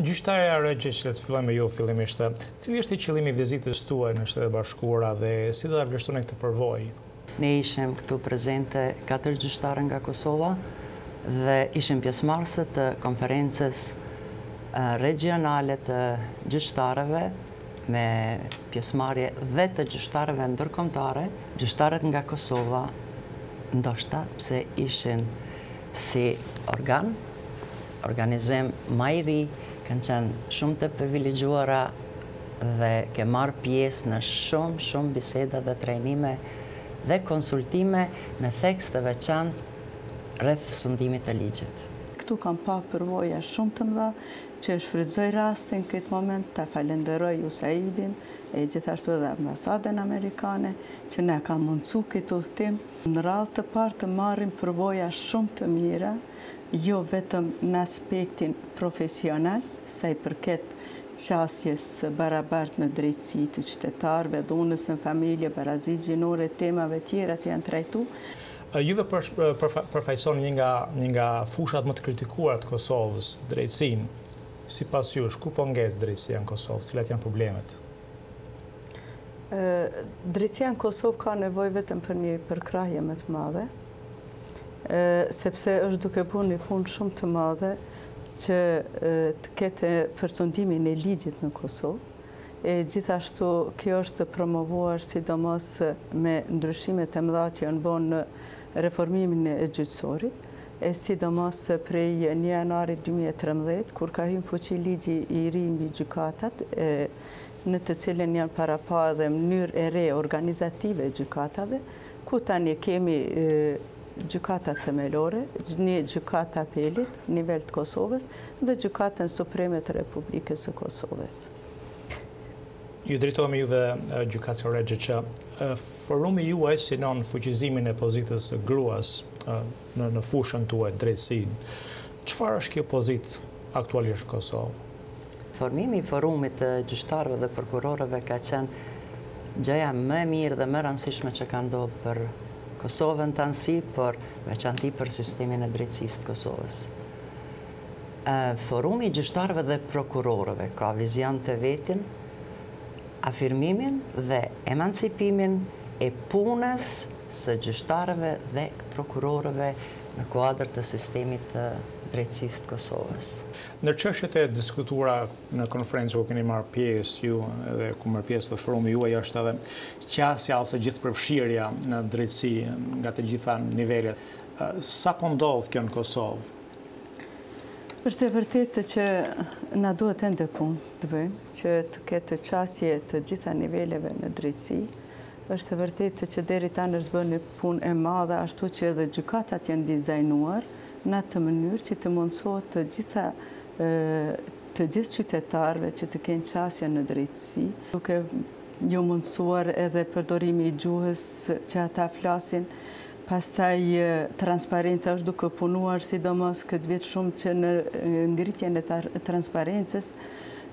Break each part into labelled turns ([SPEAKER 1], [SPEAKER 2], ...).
[SPEAKER 1] Gjyqtarja Rexheq, le të fillojmë me ju fillimisht. Cili ishte qëllimi i vizitës tuaj në Shtetet e Bashkuara dhe si do ta vlerësoni këtë përvojë?
[SPEAKER 2] Ne ishim këtu prezente katër gjyqtarë nga Kosova dhe ishim pjesëmarrëse të konferencës regjionale të gjyqtarëve me pjesëmarrje dhe të gjyqtarëve ndërkombëtare, gjyqtaret nga Kosova ndoshta pse ishin Si organ, organizim ma i ri kanë qenë shumë të privilegjuara dhe kemi marrë pjesë në shumë shumë biseda dhe trajnime dhe konsultime me theks të veçantë rreth sundimit të ligjit.
[SPEAKER 3] Këtu kam pa përvoja shumë të mëdha që e shfrytëzoj rastin këtë moment ta falenderoj USAID-in e gjithashtu edhe Ambasadën Amerikane që na ka mundësu kit udhëtim, Në radhë të parë të marrim përvoja shumë të mira, jo vetëm në aspektin profesional, sa i përket qasjes së barabartë në drejtësi të qytetarëve, dhunës në familje, barazisë gjinore e temave tjera që janë trajtu.
[SPEAKER 1] Juve përfaqësoni një nga një nga fushat më të kritikuara të Kosovës, drejtësinë. Sipas jush, ku po ngec drejtësia në Kosovë, cilat janë problemet?
[SPEAKER 3] Drejtësia në Kosovë ka nevojë vetëm për një përkrahje më të madhe, sepse është duke bo një punë shumë të madhe që të ketë për sundimin e ligjit në Kosovë, e gjithashtu kjo është promovuar sidomos me ndryshimet e mëdha që janë bo në reformimin e gjyqësorit, e sidomos prej 1 janarit 2013, kur ka hy në fuqi ligji i ri mbi gjykatat, në të cilën janë parapa edhe mënyrë e re organizative e gjykatave, ku tani kemi gjykatat themelore, një gjykatë të apelit, nivel të Kosovës, dhe gjykatën supreme të Republikës së Kosovës.
[SPEAKER 1] Ju drejtohemi juve gjykatësja Rexheq, forumi juaj synon fuqizimin e pozitës së gruas në fushën tuaj, drejtësinë. Çfarë është kjo pozitë aktualisht në Kosovë?
[SPEAKER 2] Formimi i Forumit të Gjyqtarëve dhe Prokurorëve ka qenë gjëja më e mirë dhe më e rëndësishme që ka ndodh për Kosovën tanësi, por veçanti për sistemin e drejtësisë të Kosovës. Forumi i Gjyqtarëve dhe Prokurorëve ka vizion të vetin, afirmimin dhe emancipimin e punës së gjyqtarëve dhe prokurorëve në kuadër të sistemit të drejtësisë të Kosovës.
[SPEAKER 1] Ndër çështjet e diskutuara në konferencë ku keni marrë pjesë ju dhe ku merr pjesë dhe forumi juaj është edhe qasja ose gjithëpërfshirja në drejtësi nga të gjitha nivelet. Sa po ndodh kjo në Kosovë?
[SPEAKER 3] Është e vërtetë që na duhet ende punë të bëjmë që të ketë qasje të gjitha niveleve në drejtësi. Është e vërtetë që deri tani është bërë një punë e madhe ashtu që edhe gjykatat janë dizajnuar në atë mënyrë që të mundësohet të gjitha të gjithë qytetarëve që të kenë qasje në drejtësi, duke ju mundësuar edhe përdorimi i gjuhës që ata flasin, pastaj transparenca është duke punuar sidomos këtë vit shumë që në ngritjen e transparencës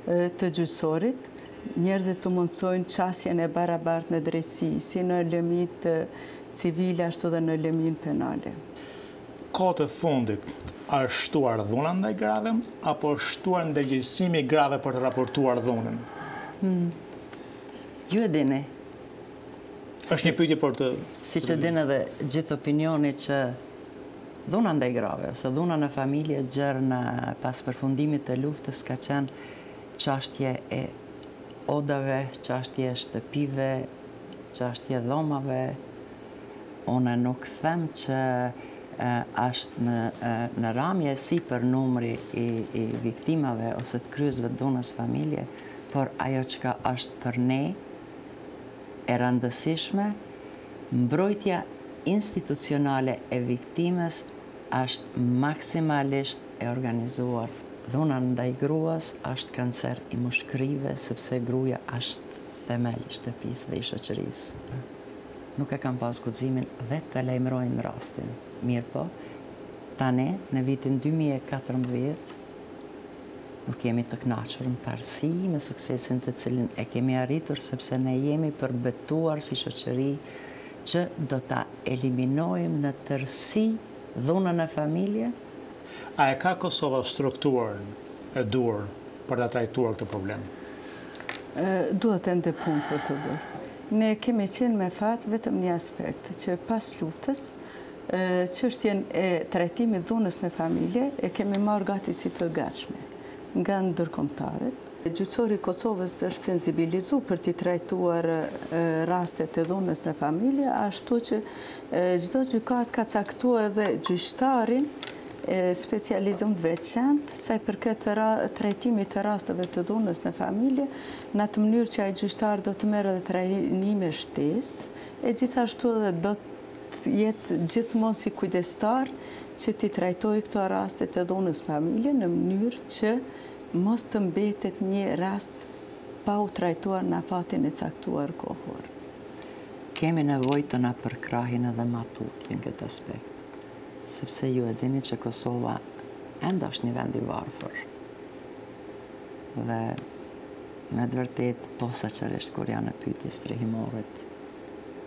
[SPEAKER 3] të gjyqësorit, njerëzit t'u mundësojnë qasjen e barabartë në drejtësi, si në lëmit civile ashtu dhe në lëmin penale.
[SPEAKER 1] Kohët e fundit, a është shtuar dhuna ndaj grave, apo është shtuar ndërgjegjësimi i grave për të raportuar dhunën?
[SPEAKER 2] Ju e dini.
[SPEAKER 1] Është një pyetje për të...
[SPEAKER 2] Siç e dinë edhe gjithë opinioni që dhuna ndaj grave, ose dhuna në familje, gjer në pas përfundimit të luftës ka qenë çështje e odave, çështje e shtëpive, çështje e dhomave, Unë nuk them që është në ramje e sipër numri i viktimave ose të kryesve të dhunës familje, por ajo çka është për ne e rëndësishme, mbrojtja institucionale e viktimës është maksimalisht e organizuar. Dhuna ndaj gruas është kancer i mushkërive, sepse gruaja është themel i shtëpisë dhe i shoqërisë. Nuk e kanë pasë guximin vetë të lajmërojnë rastin, mirëpo tani në vitin dy mijë e katërmbëdhjetë nuk jemi të kënaqur në tërësi me suksesin të cilin e kemi arritur sepse ne jemi përbetuar si shoqëri që do ta eliminojmë në tërësi dhunën në familje,
[SPEAKER 1] A e ka Kosova strukturën e duhur për ta trajtuar këtë problem?
[SPEAKER 3] Duhet ende punë për të bërë. Ne kemi qenë me fat vetëm një aspekt, që pas luftës, çështjen e trajtimit dhunës në familje e kemi marrë gati si të gatshme nga ndërkombëtarët, Gjyqësori i Kosovës është sensibilizu për t'i trajtuar rastet e dhunës në familje, ashtu që çdo gjykatë ka caktu edhe gjyqtarin specializum të veçantë, sa i përket trajtimit të rasteve të dhunës në familje, në atë mënyrë që ai gjyqtar do të marrë edhe trajnime shtesë, e gjithashtu edhe do të jetë gjithmonë si kujdestar që t'i trajtojë këto rastet e dhunës në familje, në mënyrë që, Mos të mbetet një rast pa u trajtuar në afatin e caktuar kohor.
[SPEAKER 2] Kemi nevojë të na përkrahin edhe ma tutje në këtë aspekt, sepse ju e dini që Kosova ende është një vend i varfër. Dhe me të vërtetë, posaçërisht kur janë në pyetje strehimoret,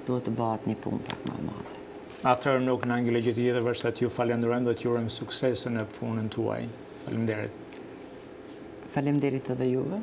[SPEAKER 2] duhet të bahet një punë pak më e madhe.
[SPEAKER 1] Atëherë nuk na ngelet gjë tjetër veçse t'ju falenderojmë dhe t'ju urojmë suksese në punën tuaj.
[SPEAKER 2] Faleminderit. Faleminderit edhe juve.